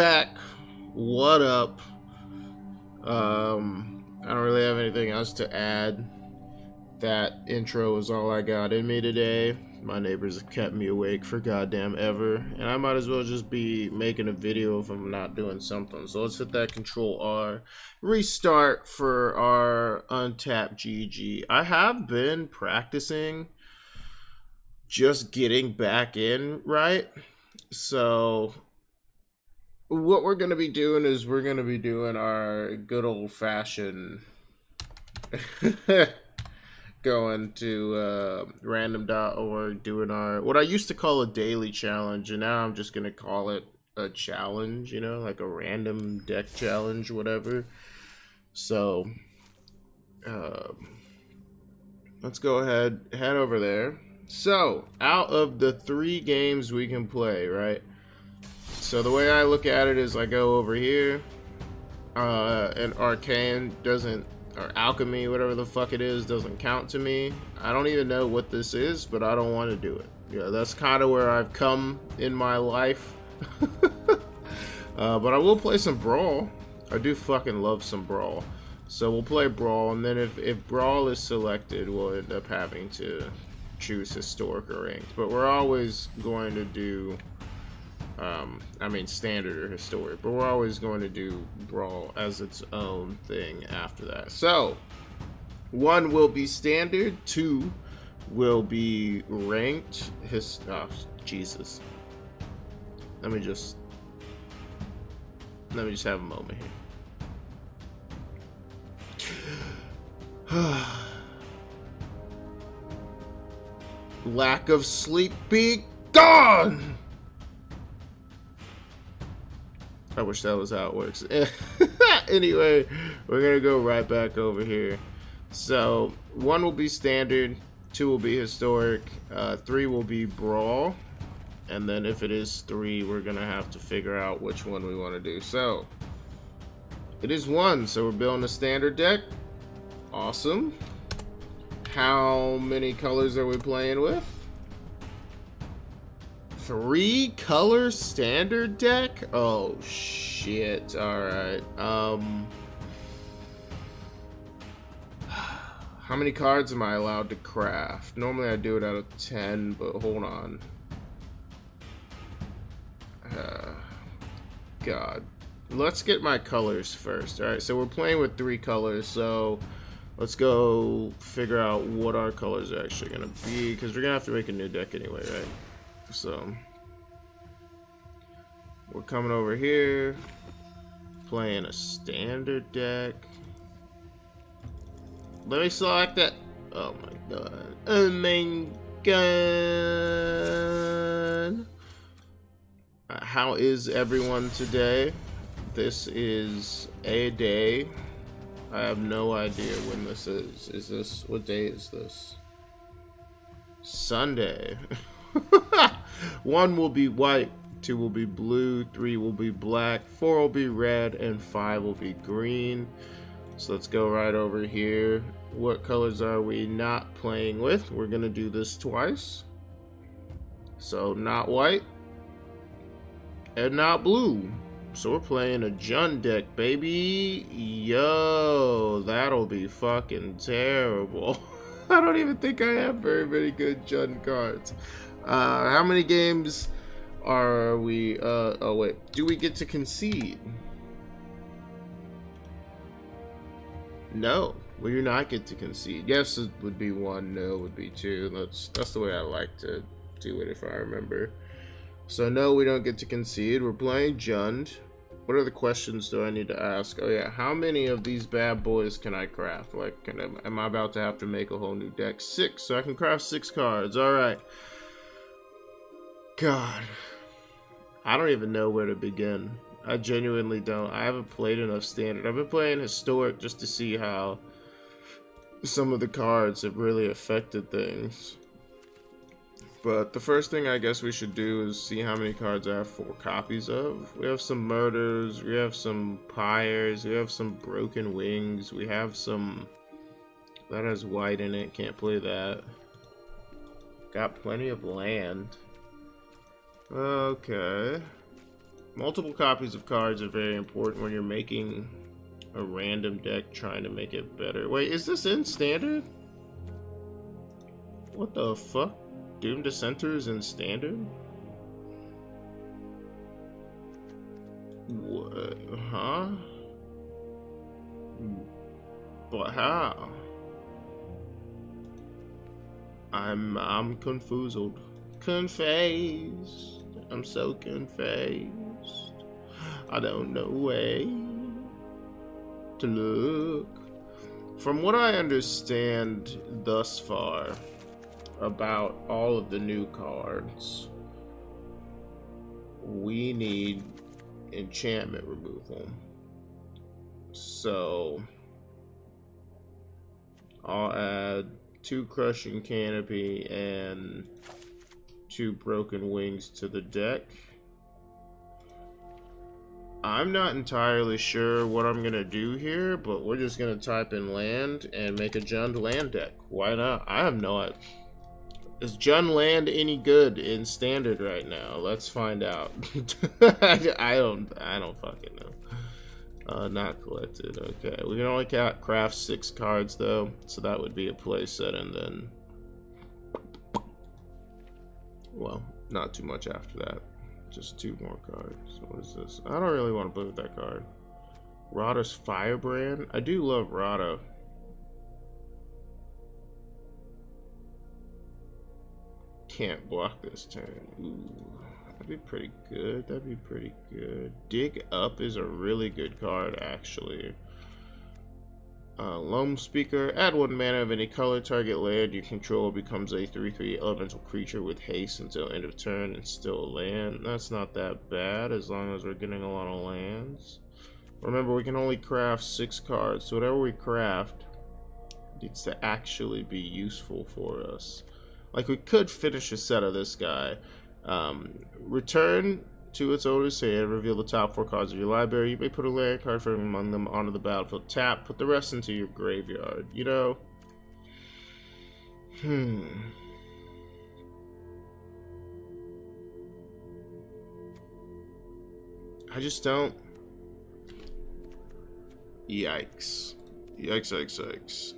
back. What up? Um, I don't really have anything else to add. That intro is all I got in me today. My neighbors have kept me awake for goddamn ever, and I might as well just be making a video if I'm not doing something. So let's hit that Control R, restart for our Untapped GG. I have been practicing just getting back in, right? So what we're gonna be doing is we're gonna be doing our good old fashioned going to uh, random.org doing our what I used to call a daily challenge and now I'm just gonna call it a challenge, you know, like a random deck challenge, whatever. So um, let's go ahead, head over there. So out of the three games we can play, right? So the way I look at it is I go over here, uh, and Arcane doesn't or alchemy, whatever the fuck it is, doesn't count to me. I don't even know what this is, but I don't want to do it. Yeah, that's kind of where I've come in my life. uh, but I will play some Brawl. I do fucking love some Brawl. So we'll play Brawl, and then if, if Brawl is selected, we'll end up having to choose Historic or Ranked. But we're always going to do um, I mean standard or historic, but we're always going to do brawl as its own thing after that. So one will be standard, two will be ranked. His oh, Jesus. Let me just let me just have a moment here. Lack of sleep be gone. I wish that was how it works. anyway, we're gonna go right back over here. So one will be standard, two will be historic, uh, three will be brawl, and then if it is three, we're gonna have to figure out which one we want to do. So it is one, so we're building a standard deck. Awesome. How many colors are we playing with? Three color standard deck? Oh shit. Alright. Um How many cards am I allowed to craft? Normally I do it out of 10, but hold on. Uh, God. Let's get my colors first. Alright, so we're playing with three colors, so let's go figure out what our colors are actually going to be, because we're going to have to make a new deck anyway, right? So we're coming over here, playing a standard deck. Let me select that. Oh my god. Oh my god. How is everyone today? This is a day. I have no idea when this is. Is this, what day is this? Sunday. One will be white, two will be blue, three will be black, four will be red, and five will be green. So let's go right over here. What colors are we not playing with? We're gonna do this twice. So not white and not blue. So we're playing a Jund deck, baby. Yo, that'll be fucking terrible. I don't even think I have very many good Jund cards. Uh, how many games are we, uh, oh wait, do we get to concede? No, we do not get to concede. Yes, it would be one, no would be two. That's, that's the way I like to do it if I remember. So no, we don't get to concede. We're playing Jund. What other questions do I need to ask? Oh yeah, how many of these bad boys can I craft? Like, I, am I about to have to make a whole new deck? Six, so I can craft six cards. All right. God. I don't even know where to begin. I genuinely don't. I haven't played enough standard. I've been playing historic just to see how some of the cards have really affected things. But the first thing I guess we should do is see how many cards I have four copies of. We have some murders, we have some pyres, we have some broken wings, we have some that has white in it, can't play that. Got plenty of land. Okay. Multiple copies of cards are very important when you're making a random deck trying to make it better. Wait, is this in standard? What the fuck? Doom Dissenter is in standard? What? Huh? But how? I'm I'm confused. Confused. I'm so confused. I don't know way to look. From what I understand thus far about all of the new cards, we need enchantment removal. So I'll add two crushing canopy and two broken wings to the deck. I'm not entirely sure what I'm going to do here, but we're just going to type in land and make a Jund land deck. Why not? I have no idea. Is Jund land any good in standard right now? Let's find out. I don't I don't fucking know. Uh, not collected. Okay, we can only craft six cards though, so that would be a playset and then... not too much after that. Just two more cards. What is this? I don't really want to play with that card. Radha's Firebrand? I do love Radha. Can't block this turn. Ooh, that'd be pretty good. That'd be pretty good. Dig Up is a really good card, actually. Uh, Loam Speaker. Add one mana of any color. Target land you control becomes a 3-3 elemental creature with haste until end of turn and still a land. That's not that bad as long as we're getting a lot of lands. Remember, we can only craft six cards, so whatever we craft needs to actually be useful for us. Like, we could finish a set of this guy. Um, return to its owner's hand, reveal the top four cards of your library. You may put a land card from among them onto the battlefield. Tap, put the rest into your graveyard. You know? Hmm. I just don't. Yikes. Yikes, yikes, yikes.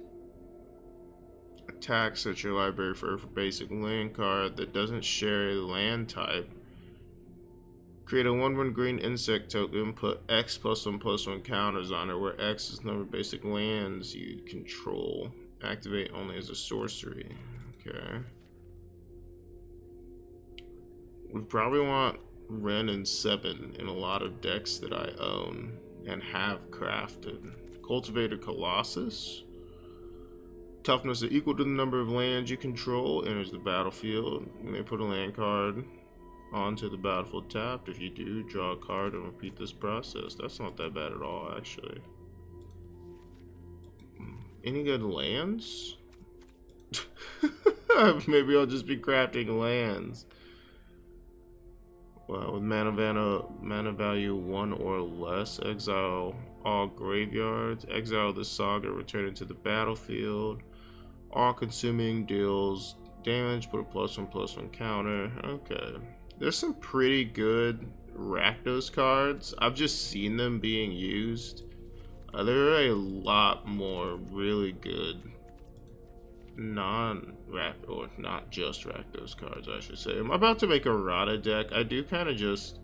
Attacks at your library for a basic land card that doesn't share a land type Create a 1-1 green insect token, put X plus 1 plus 1 counters on it, where X is the number of basic lands you control. Activate only as a sorcery. Okay. We probably want Wrenn and 7 in a lot of decks that I own and have crafted. Cultivator Colossus. Toughness is equal to the number of lands you control. Enters the battlefield. You may put a land card onto the battlefield tapped. If you do, draw a card and repeat this process. That's not that bad at all, actually. Hmm. Any good lands? Maybe I'll just be crafting lands. Well, with mana, mana, value 1 or less, exile all graveyards, exile the saga, return it to the battlefield. All consuming deals damage, put a plus 1 plus 1 counter. Okay. There's some pretty good Rakdos cards. I've just seen them being used. Uh, there are a lot more really good non-Rack, or not just Rakdos cards, I should say. I'm about to make a Radha deck. I do kind of just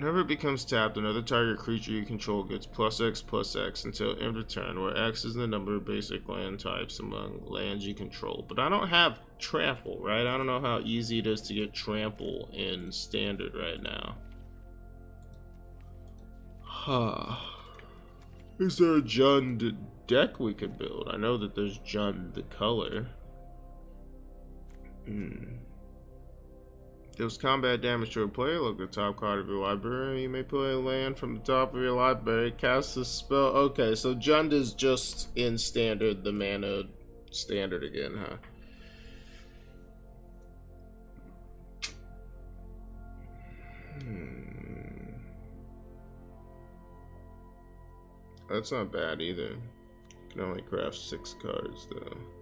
Whenever it becomes tapped, another target creature you control gets plus X plus X until end of turn, where X is the number of basic land types among lands you control. But I don't have trample, right? I don't know how easy it is to get trample in standard right now. Huh. Is there a Jund deck we could build? I know that there's Jund the color. Hmm. Deals combat damage to a player. Look at the top card of your library. You may play a land from the top of your library. Cast a spell. Okay, so Jund is just in standard, the mana standard again, huh? Hmm. That's not bad either. You can only craft six cards though.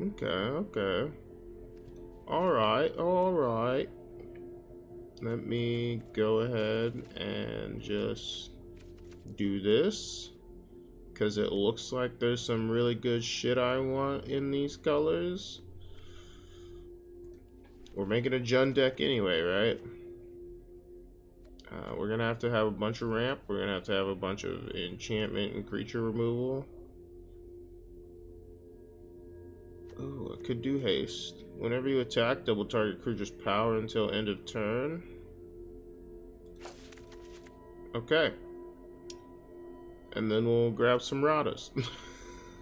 Okay, okay. Alright, alright. Let me go ahead and just do this. Because it looks like there's some really good shit I want in these colors. We're making a Jund deck anyway, right? Uh, we're gonna have to have a bunch of ramp. We're gonna have to have a bunch of enchantment and creature removal. Could do haste. Whenever you attack, double target creature's power until end of turn. Okay. And then we'll grab some Radhas.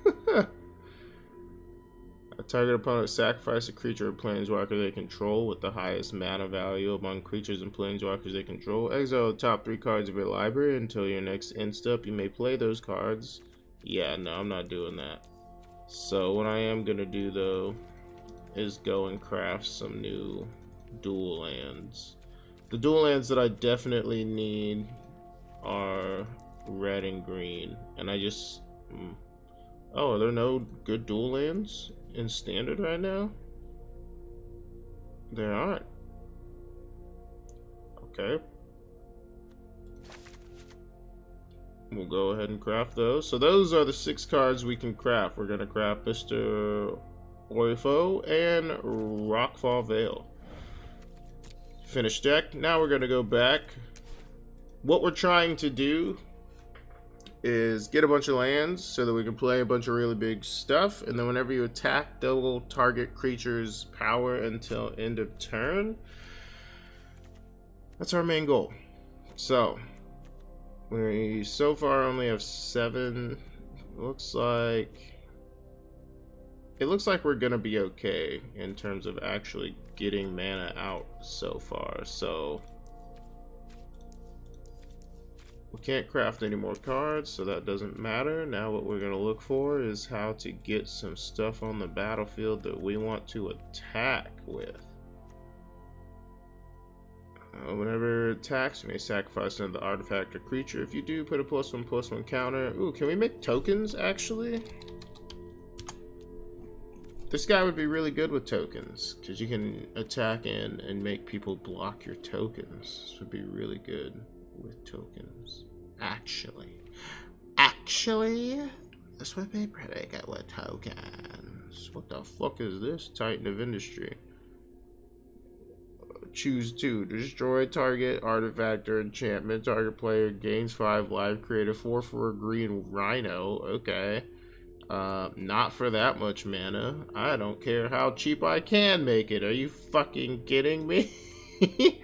a target opponent sacrifice a creature or planeswalker they control with the highest mana value among creatures and planeswalkers they control. Exile the top three cards of your library until your next end step. You may play those cards. Yeah, no, I'm not doing that. So what I am gonna do though is go and craft some new dual lands. The dual lands that I definitely need are red and green, and I just mm, oh, are there no good dual lands in standard right now? There aren't. Okay. We'll go ahead and craft those. So those are the six cards we can craft. We're going to craft Mr. Orifo and Rockfall Vale. Finished deck. Now we're going to go back. What we're trying to do is get a bunch of lands so that we can play a bunch of really big stuff. And then whenever you attack, double target creature's power until end of turn. That's our main goal. So, we so far only have seven. Looks like it looks like we're gonna be okay in terms of actually getting mana out so far. So we can't craft any more cards, so that doesn't matter. Now what we're gonna look for is how to get some stuff on the battlefield that we want to attack with. Uh, whenever attacks, you may sacrifice another artifact or creature. If you do, put a plus one plus one counter. Ooh, can we make tokens, actually? This guy would be really good with tokens, because you can attack in and make people block your tokens. This would be really good with tokens. Actually. Actually, this would be pretty good with tokens. What the fuck is this? Titan of Industry. Choose two. Destroy target artifact or enchantment. Target player gains five life. Create a four for a green rhino. Okay. Uh, not for that much mana. I don't care how cheap I can make it. Are you fucking kidding me?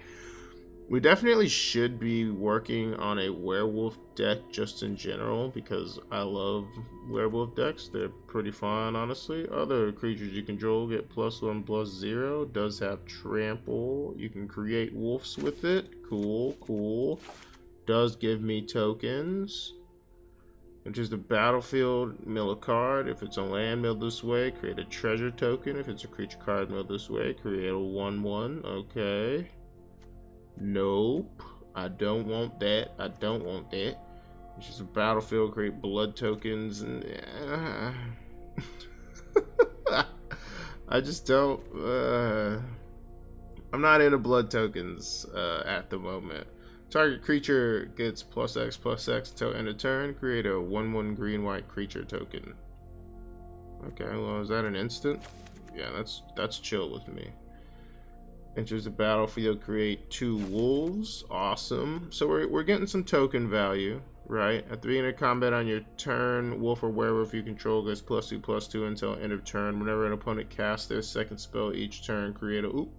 We definitely should be working on a werewolf deck just in general because I love werewolf decks. They're pretty fun, honestly. Other creatures you control get plus one, plus zero. Does have trample. You can create wolves with it. Cool, cool. Does give me tokens. Which is the battlefield, mill a card. If it's a land, mill this way. Create a treasure token. If it's a creature card, mill this way. Create a 1-1. Okay. Nope. I don't want that. I don't want that. It's just a battlefield, create blood tokens, and uh, I just don't. Uh, I'm not into blood tokens uh, at the moment. Target creature gets plus X plus X until end of turn. Create a 1 1 green white creature token. Okay, well, is that an instant? Yeah, that's that's chill with me. Enters the battlefield, create two wolves. Awesome. So we're, we're getting some token value, right? At the beginning of combat on your turn, wolf or werewolf you control gets plus two, plus two until end of turn. Whenever an opponent casts their second spell each turn, create a... Oop.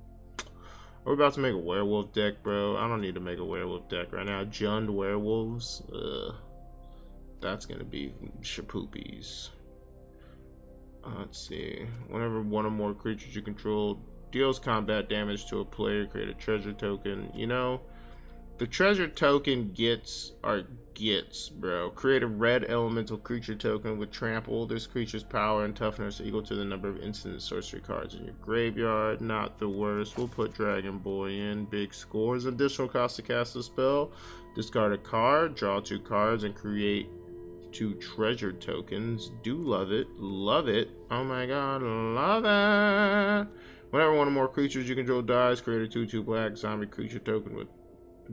We're about to make a werewolf deck, bro. I don't need to make a werewolf deck right now. Jund werewolves. Ugh. That's going to be shapoopies. Uh, let's see. Whenever one or more creatures you control deals combat damage to a player, create a treasure token. You know, the treasure token gets are gets, bro. Create a red elemental creature token with trample. This creature's power and toughness equal to the number of instant sorcery cards in your graveyard. Not the worst. We'll put Dragon Boy in. Big scores. Additional cost to cast a spell. Discard a card, draw two cards, and create two treasure tokens. Do love it. Love it. Oh my god, love it. Whenever one or more creatures you control dies, create a 2-2 black zombie creature token with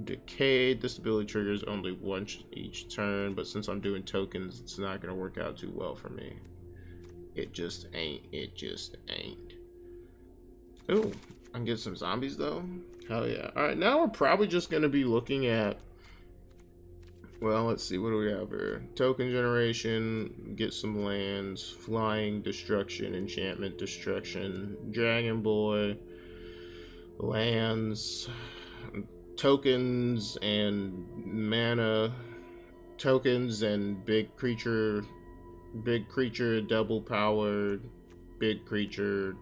Decayed. This ability triggers only once each turn, but since I'm doing tokens, it's not going to work out too well for me. It just ain't. It just ain't. Ooh, I can get some zombies though. Hell yeah. Alright, now we're probably just going to be looking at well, let's see, what do we have here? Token generation, get some lands, flying, destruction, enchantment, destruction, Dragon Boy, lands, tokens, and mana, tokens, and big creature, big creature, double powered, big creature,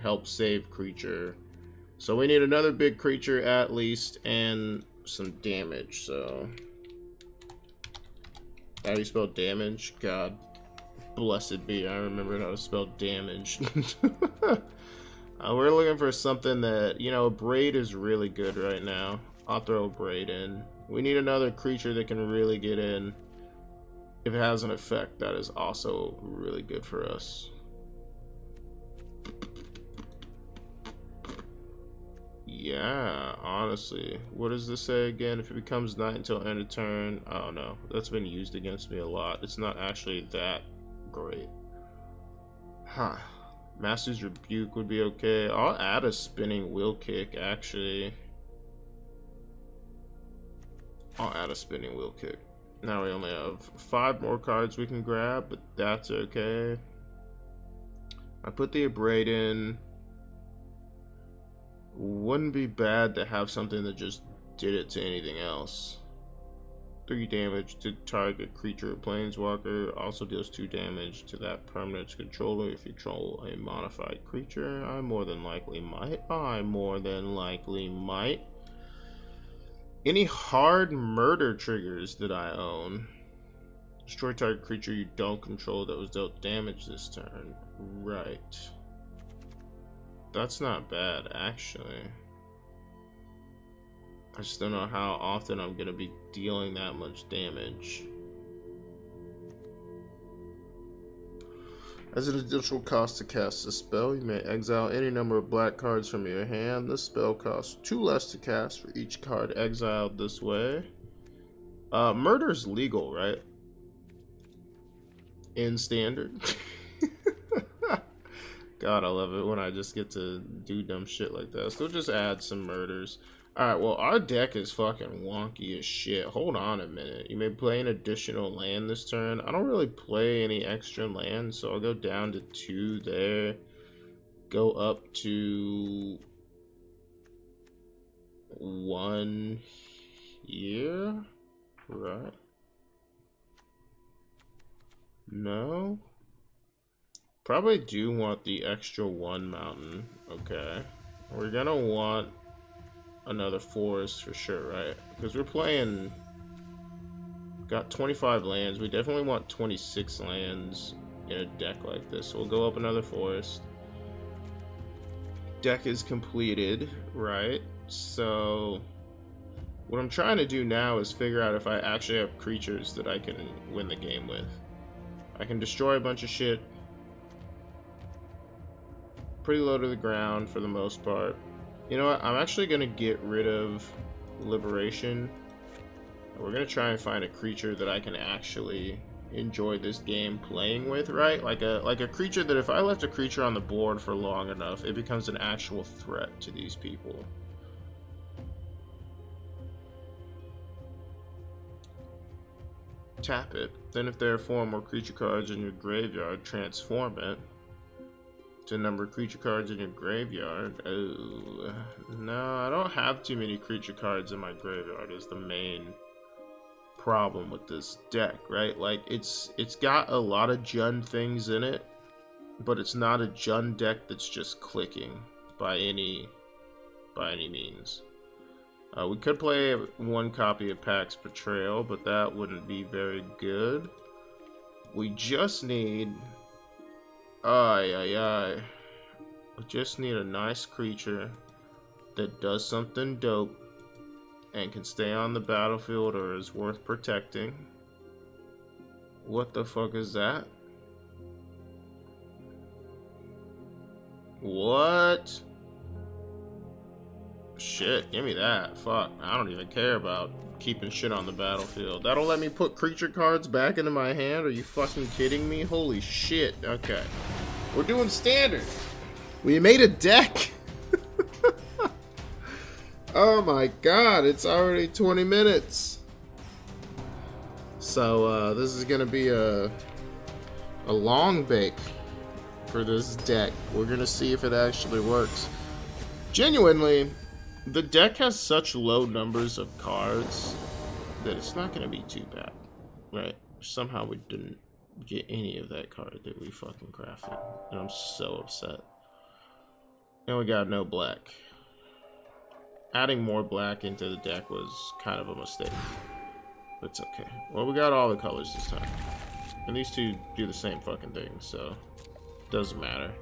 help save creature. So we need another big creature at least, and some damage, so... How do you spell damage? God blessed be, I remembered how to spell damage. uh, we're looking for something that, you know, Abrade is really good right now. I'll throw Braid in. We need another creature that can really get in. If it has an effect, that is also really good for us. Yeah, honestly. What does this say again? If it becomes night until end of turn, I don't know. That's been used against me a lot. It's not actually that great. Huh. Master's Rebuke would be okay. I'll add a spinning wheel kick, actually. I'll add a spinning wheel kick. Now we only have five more cards we can grab, but that's okay. I put the Abrade in wouldn't be bad to have something that just did it to anything else. 3 damage to target creature or planeswalker. Also deals 2 damage to that permanent's controller if you control a modified creature. I more than likely might. I more than likely might. Any hard murder triggers that I own? Destroy target creature you don't control that was dealt damage this turn. Right. That's not bad, actually. I just don't know how often I'm going to be dealing that much damage. As an additional cost to cast a spell, you may exile any number of black cards from your hand. This spell costs two less to cast for each card exiled this way. Uh, murder's legal, right? In standard. God, I love it when I just get to do dumb shit like that. So just add some murders. Alright, well, our deck is fucking wonky as shit. Hold on a minute. You may play an additional land this turn. I don't really play any extra land, so I'll go down to two there. Go up to one here. Right. No. Probably do want the extra one mountain. Okay. We're gonna want another forest for sure, right? Because we're playing... Got 25 lands. We definitely want 26 lands in a deck like this. So we'll go up another forest. Deck is completed, right? So... What I'm trying to do now is figure out if I actually have creatures that I can win the game with. I can destroy a bunch of shit, pretty low to the ground for the most part. You know what? I'm actually going to get rid of Liberation. We're going to try and find a creature that I can actually enjoy this game playing with, right? Like a like a creature that if I left a creature on the board for long enough, it becomes an actual threat to these people. Tap it. Then if there are four more creature cards in your graveyard, transform it to number creature cards in your graveyard. Oh, no, I don't have too many creature cards in my graveyard is the main problem with this deck, right? Like, it's it's got a lot of Jund things in it, but it's not a Jund deck that's just clicking by any by any means. Uh, we could play one copy of Pack's Betrayal, but that wouldn't be very good. We just need Ay, ay. We just need a nice creature that does something dope and can stay on the battlefield or is worth protecting. What the fuck is that? What? Shit, give me that. Fuck, I don't even care about keeping shit on the battlefield. That'll let me put creature cards back into my hand? Are you fucking kidding me? Holy shit. Okay. We're doing standard. We made a deck. oh my god, it's already 20 minutes. So, uh, this is gonna be a, a long bake for this deck. We're gonna see if it actually works. Genuinely, the deck has such low numbers of cards that it's not going to be too bad, right? Somehow we didn't get any of that card that we fucking crafted, and I'm so upset. And we got no black. Adding more black into the deck was kind of a mistake, but it's okay. Well, we got all the colors this time, and these two do the same fucking thing, so doesn't matter.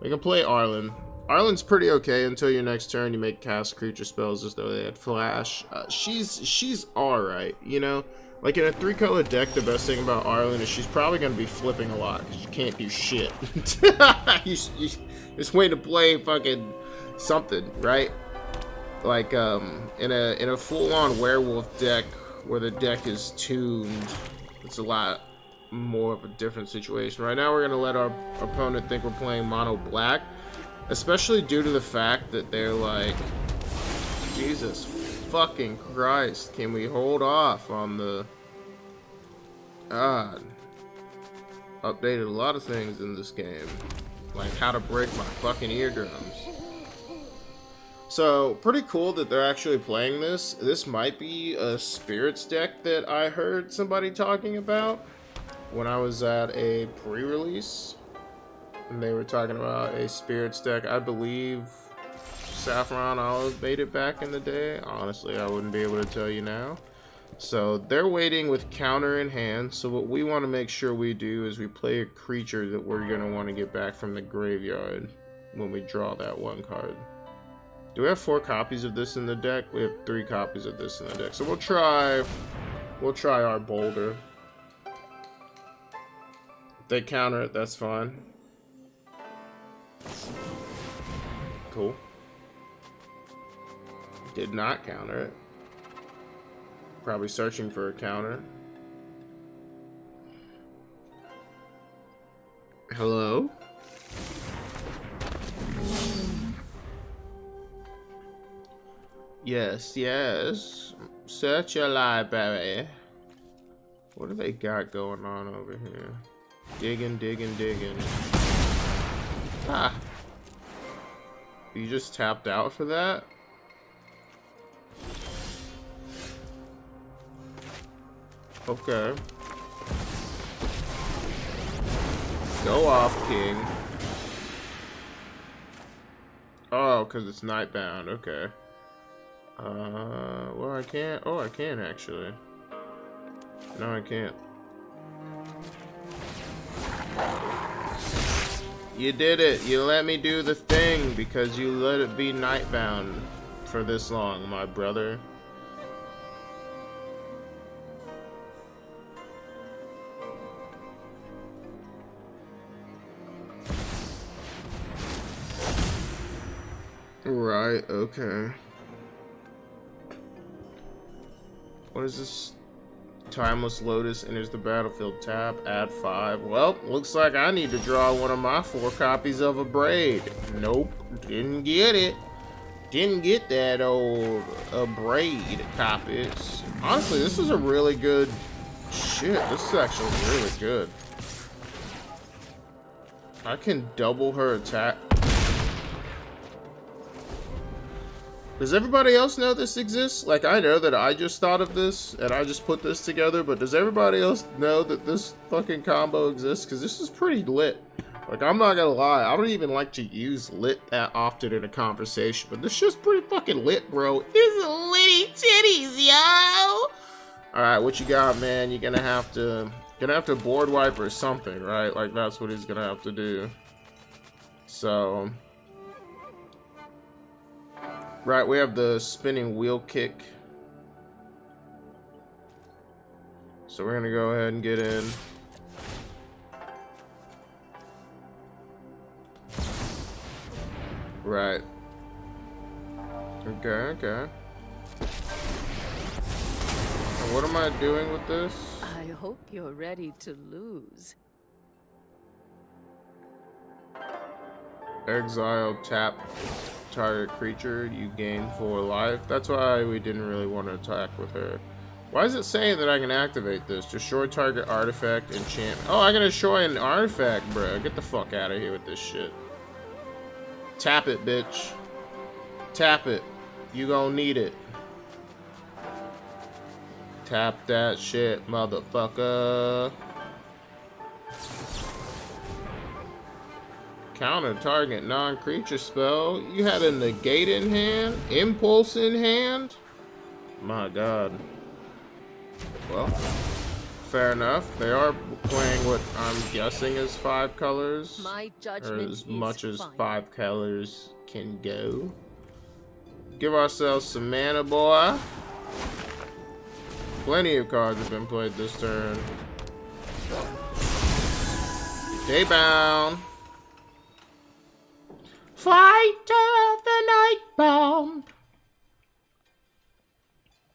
We can play Arlinn. Arlinn's pretty okay until your next turn you make cast creature spells as though they had flash. Uh, she's she's alright, you know? Like in a three color deck, the best thing about Arlinn is she's probably going to be flipping a lot because you can't do shit. you, you to play fucking something, right? Like um, in a in a full on werewolf deck where the deck is tuned, it's a lot more of a different situation. Right now, we're going to let our opponent think we're playing mono black. Especially due to the fact that they're like, Jesus fucking Christ, can we hold off on the... God. Updated a lot of things in this game. Like how to break my fucking eardrums. So, pretty cool that they're actually playing this. This might be a Spirits deck that I heard somebody talking about when I was at a pre-release and they were talking about a spirits deck. I believe Saffron Olive made it back in the day. Honestly, I wouldn't be able to tell you now. So they're waiting with counter in hand. So what we want to make sure we do is we play a creature that we're going to want to get back from the graveyard when we draw that one card. Do we have four copies of this in the deck? We have three copies of this in the deck. So we'll try, we'll try our boulder. If they counter it, that's fine. Cool. Did not counter it. Probably searching for a counter. Hello? Yes, yes. Search your library. What do they got going on over here? Digging, digging, digging. Ah. You just tapped out for that? Okay. Go off, King. Oh, because it's nightbound. Okay. Uh, well, I can't. Oh, I can actually. No, I can't. You did it. You let me do the thing because you let it be nightbound for this long, my brother. Right, okay. What is this Timeless Lotus enters the battlefield. Tap, add five. Well, looks like I need to draw one of my four copies of Abrade. Nope, didn't get it. Didn't get that old Abrade copies. Honestly, this is a really good... Shit, this is actually really good. I can double her attack. Does everybody else know this exists? Like, I know that I just thought of this, and I just put this together, but does everybody else know that this fucking combo exists? Because this is pretty lit. Like, I'm not gonna lie, I don't even like to use lit that often in a conversation, but this shit's pretty fucking lit, bro. It's litty titties, yo! Alright, what you got, man? You're gonna have to... Gonna have to board wipe or something, right? Like, that's what he's gonna have to do. So... Right, we have the spinning wheel kick. So we're gonna go ahead and get in. Right. Okay, okay. What am I doing with this? I hope you're ready to lose. Exile tap target creature, you gain four life. That's why we didn't really want to attack with her. Why is it saying that I can activate this? Destroy target artifact, enchant. Oh, I can destroy an artifact, bro. Get the fuck out of here with this shit. Tap it, bitch. Tap it. You gonna need it. Tap that shit, motherfucker. Counter target non-creature spell. You had a negate in hand? Impulse in hand? My god. Well, fair enough. They are playing what I'm guessing is five colors. My Or judgment as is much as final. five colors can go. Give ourselves some mana, boy. Plenty of cards have been played this turn. Daybound. Fighter of the night bound.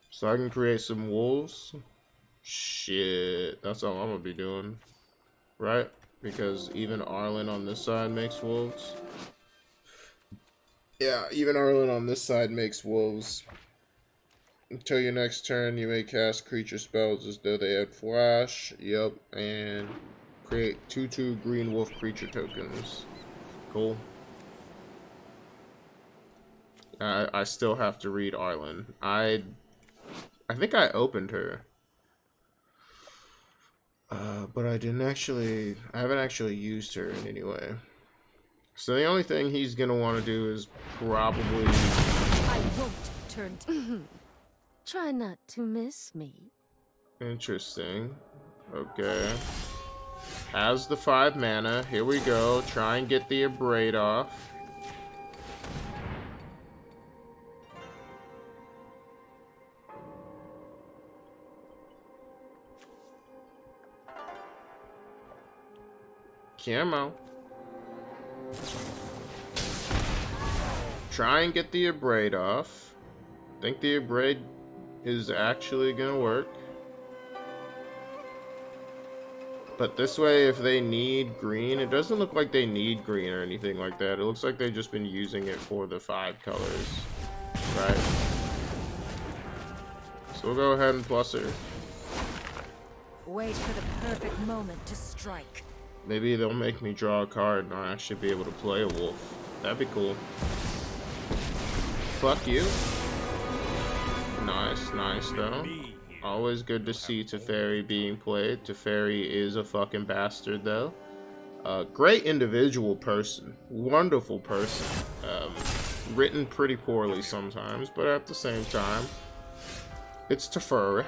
So I can create some wolves. Shit, that's all I'm gonna be doing, right? Because even Arlinn on this side makes wolves. Yeah, even Arlinn on this side makes wolves. Until your next turn, you may cast creature spells as though they had flash. Yep, and create 2-2 green wolf creature tokens. Cool. I I still have to read Arlinn. I I think I opened her. Uh, but I didn't actually I haven't actually used her in any way. So the only thing he's gonna want to do is probably I won't turn. T- Try not to miss me. interesting. Okay. Has the five mana. Here we go. Try and get the abrade off. Camo. Try and get the abrade off. Think the abrade is actually gonna work. But this way, if they need green, it doesn't look like they need green or anything like that. It looks like they've just been using it for the five colors. Right? So we'll go ahead and plus her. Wait for the perfect moment to strike. Maybe they'll make me draw a card and I'll actually be able to play a wolf. That'd be cool. Fuck you. Nice, nice though. Always good to see Teferi being played. Teferi is a fucking bastard though. Uh, great individual person. Wonderful person. Um, written pretty poorly sometimes, but at the same time, it's Teferi.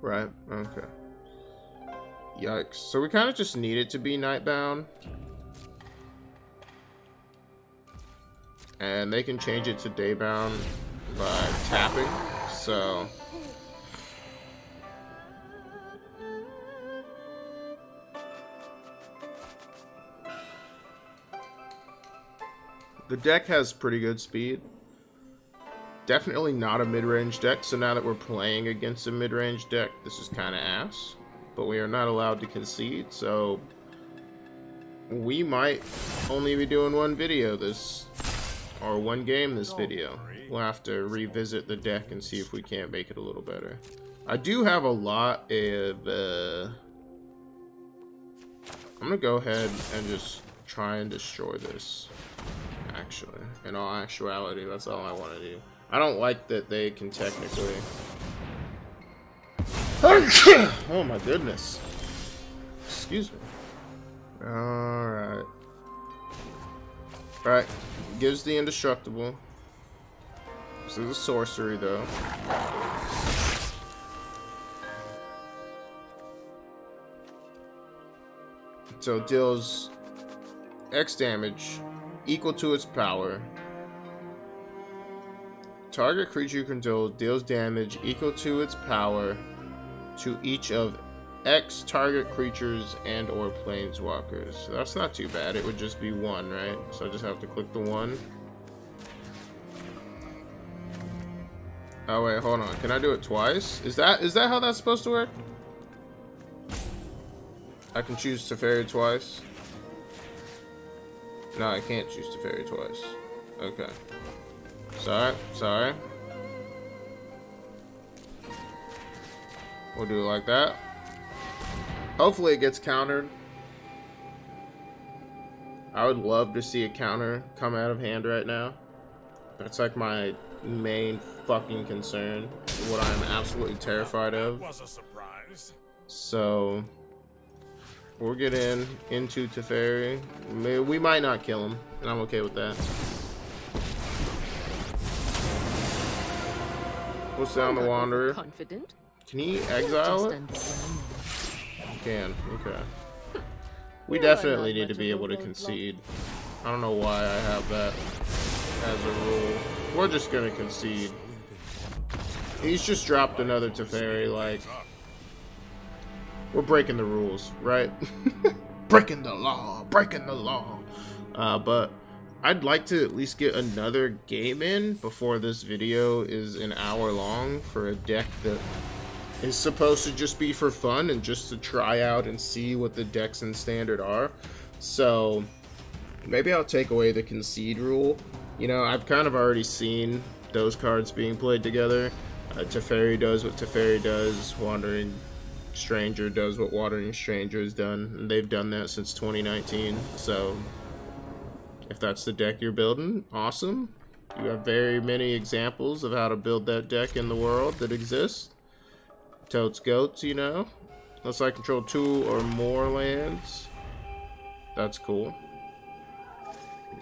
Right, okay. Yikes. So we kind of just need it to be Nightbound. And they can change it to Daybound by tapping. So... The deck has pretty good speed. Definitely not a mid-range deck, so now that we're playing against a mid-range deck, this is kind of ass. But we are not allowed to concede, so we might only be doing one video this, or one game this video. We'll have to revisit the deck and see if we can't make it a little better. I do have a lot of, uh, I'm gonna go ahead and just try and destroy this, actually. In all actuality, that's all I want to do. I don't like that they can technically... oh my goodness. Excuse me. Alright. Alright. Gives the indestructible. This is a sorcery though. So deals X damage equal to its power. Target creature you control deals damage equal to its power to each of X target creatures and or planeswalkers. So that's not too bad. It would just be one, right? So I just have to click the one. Oh wait, hold on. Can I do it twice? Is that is that how that's supposed to work? I can choose Teferi twice. No, I can't choose Teferi twice. Okay. Sorry, sorry. We'll do it like that. Hopefully it gets countered. I would love to see a counter come out of hand right now. That's like my main fucking concern. What I'm absolutely terrified of. Was a surprise. So we'll get in into Teferi. We might not kill him, and I'm okay with that. What's down the Wanderer? Confident. Can he exile it? Can, okay. We definitely need to be able to concede. I don't know why I have that as a rule. We're just gonna concede. He's just dropped another Teferi, like... We're breaking the rules, right? breaking the law, breaking the law. Uh, but I'd like to at least get another game in before this video is an hour long for a deck that is supposed to just be for fun and just to try out and see what the decks in standard are. So maybe I'll take away the concede rule. You know, I've kind of already seen those cards being played together. Uh, Teferi does what Teferi does. Wandering Stranger does what Wandering Stranger has done. And they've done that since 2019. So if that's the deck you're building, awesome. You have very many examples of how to build that deck in the world that exist. Totes goats, you know. Unless I control two or more lands. That's cool.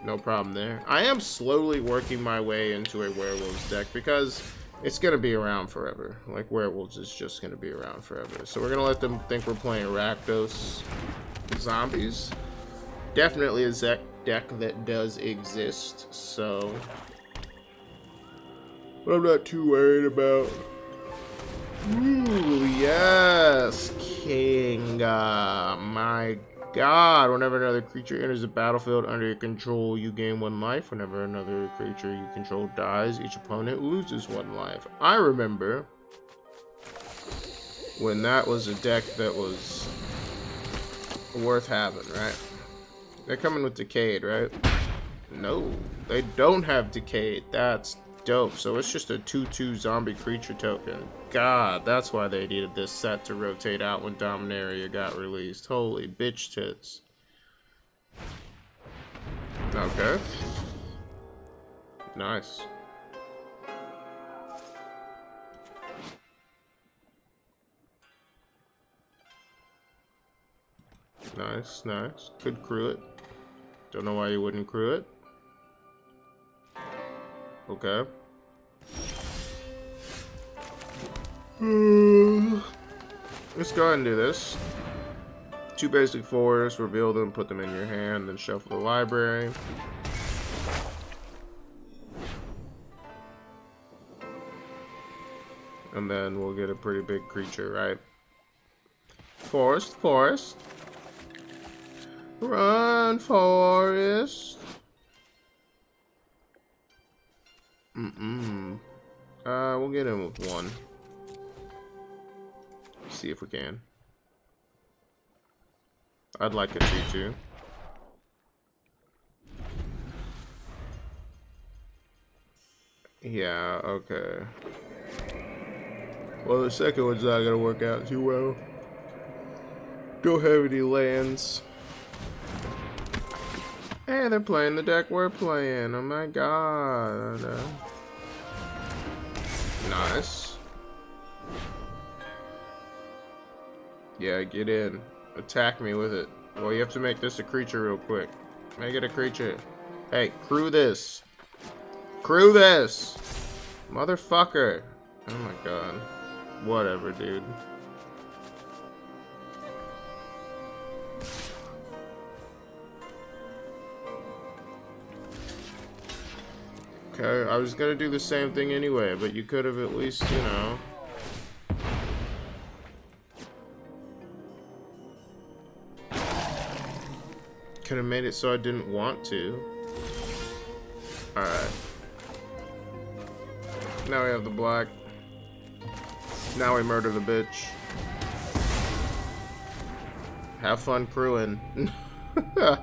No problem there. I am slowly working my way into a werewolves deck because it's going to be around forever. Like, werewolves is just going to be around forever. So we're going to let them think we're playing Rakdos zombies. Definitely a zec deck that does exist, so... But I'm not too worried about. Ooh, yes, King. Uh, my God. Whenever another creature enters the battlefield under your control, you gain one life. Whenever another creature you control dies, each opponent loses one life. I remember when that was a deck that was worth having, right? They're coming with Decayed, right? No, they don't have Decayed. That's dope. So it's just a 2-2 zombie creature token. God, that's why they needed this set to rotate out when Dominaria got released. Holy bitch tits. Okay. Nice. Nice, nice. Could crew it. Don't know why you wouldn't crew it. Okay. Hmm. Let's go ahead and do this. Two basic fours, reveal them, put them in your hand, then shuffle the library. And then we'll get a pretty big creature, right? Forest, forest. Run, forest. Mm-mm. Uh, we'll get in with one. See if we can. I'd like a 2-2. Yeah, okay. Well, the second one's not gonna work out too well. Don't have any lands. Hey, they're playing the deck we're playing. Oh my god. Nice. Yeah, get in. Attack me with it. Well, you have to make this a creature real quick. Make it a creature. Hey, crew this. Crew this. Motherfucker. Oh my god. Whatever, dude. Okay, I was gonna do the same thing anyway, but you could have at least, you know... Could have made it so I didn't want to. Alright. Now we have the black. Now we murder the bitch. Have fun crewing. I'll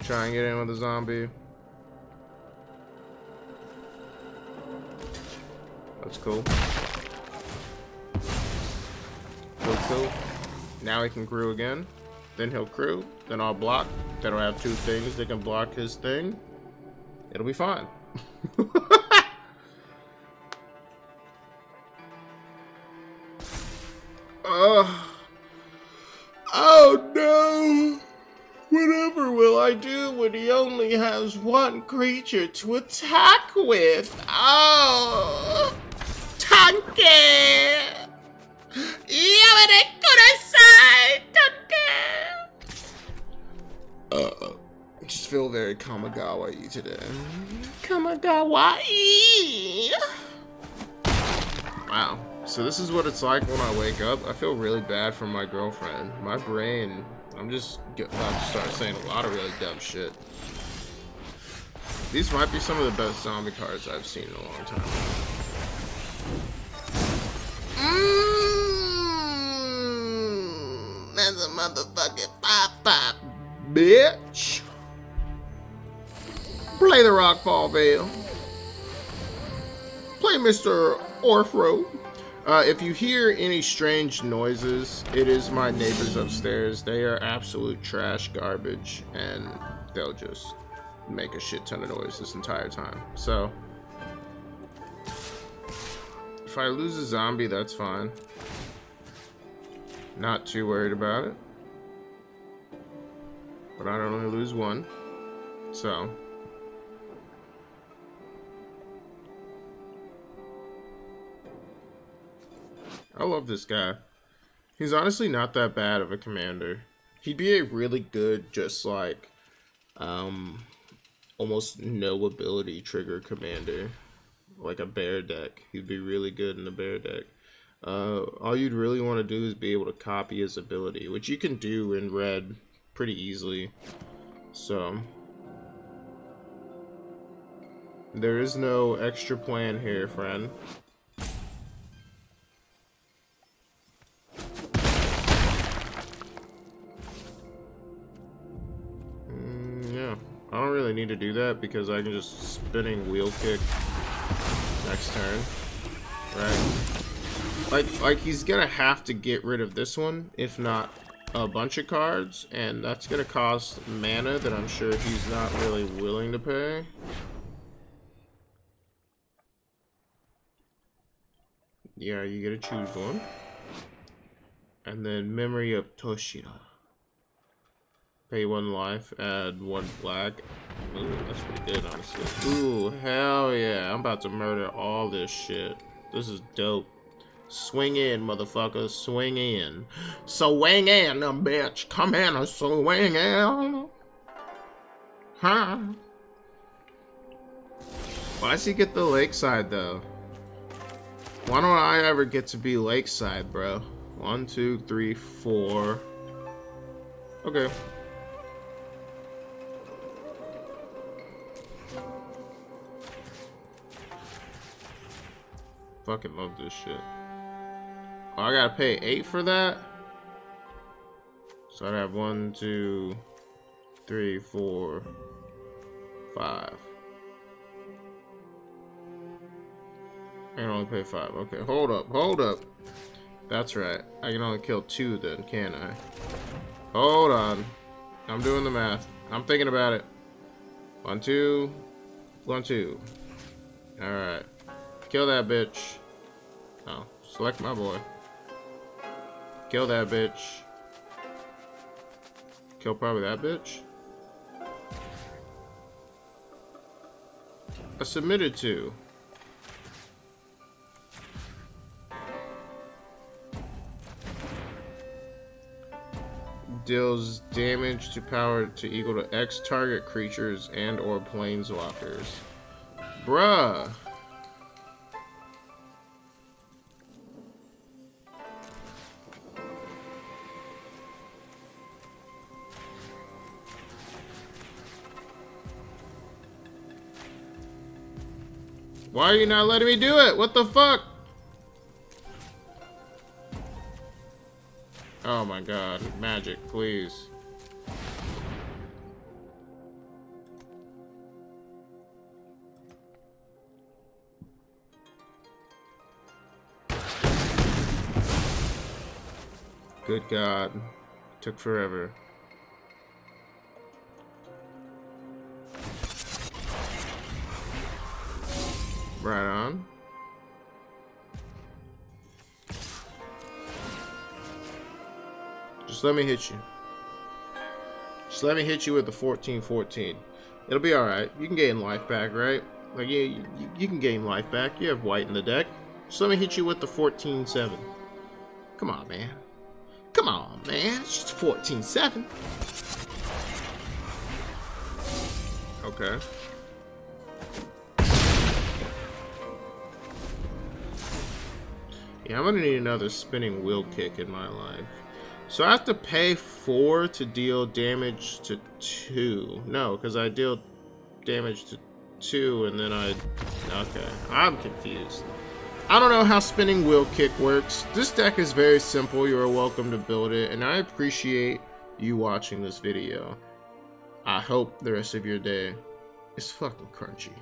try and get in with a zombie. That's cool. Cool, cool. Now he can crew again. Then he'll crew. Then I'll block. Then I'll have two things that can block his thing. It'll be fine. uh, oh no! Whatever will I do when he only has one creature to attack with? Oh! Tanque! Yamane kudasai! Tanque! Uh, I just feel very Kamigawa-y today. Kamigawa-y! Wow. So this is what it's like when I wake up. I feel really bad for my girlfriend. My brain, I'm just about to start saying a lot of really dumb shit. These might be some of the best zombie cards I've seen in a long time. That's a motherfucking pop pop, bitch. Play the Rockfall Vale. Play Mr. Orfeo. Uh, if you hear any strange noises, it is my neighbors upstairs. They are absolute trash garbage, and they'll just make a shit ton of noise this entire time. So, if I lose a zombie, that's fine. Not too worried about it. But I'd only lose one. So, I love this guy. He's honestly not that bad of a commander. He'd be a really good, just like, um, almost no ability trigger commander. Like a bear deck. He'd be really good in a bear deck. Uh, all you'd really want to do is be able to copy his ability, which you can do in red pretty easily. So, there is no extra plan here, friend. Yeah. I don't really need to do that because I can just spinning wheel kick next turn. Right? Like, like he's gonna have to get rid of this one, if not a bunch of cards, and that's gonna cost mana that I'm sure he's not really willing to pay. Yeah, you gotta choose one. And then Memory of Toshiro. Pay one life, add one black. Ooh, that's pretty good, honestly. Ooh, hell yeah. I'm about to murder all this shit. This is dope. Swing in, motherfucker. Swing in. So swing in, bitch. Come in, a swing in. Huh? Why does he get the lakeside, though? Why don't I ever get to be lakeside, bro? One, two, three, four. Okay. fucking love this shit. Oh, I gotta pay eight for that? So I'd have one, two, three, four, five. I can only pay five. Okay, hold up, hold up. That's right. I can only kill two then, can I? Hold on. I'm doing the math. I'm thinking about it. One, two, one, two. Alright. Kill that bitch. Oh, select my boy. Kill that bitch. Kill probably that bitch. I submitted to. Deals damage to power to equal to X target creatures and or planeswalkers. Bruh. Why are you not letting me do it? What the fuck? Oh my god. Magic, please. Good god. Took forever. Just let me hit you. Just let me hit you with the 14-14. It'll be alright. You can gain life back, right? Like, yeah, you, you, you can gain life back. You have white in the deck. Just let me hit you with the 14-7. Come on, man. Come on, man. It's just 14-7. Okay. Yeah, I'm gonna need another spinning wheel kick in my life. So I have to pay four to deal damage to two. No, because I deal damage to two and then I... Okay, I'm confused. I don't know how spinning wheel kick works. This deck is very simple. You are welcome to build it. And I appreciate you watching this video. I hope the rest of your day is fucking crunchy.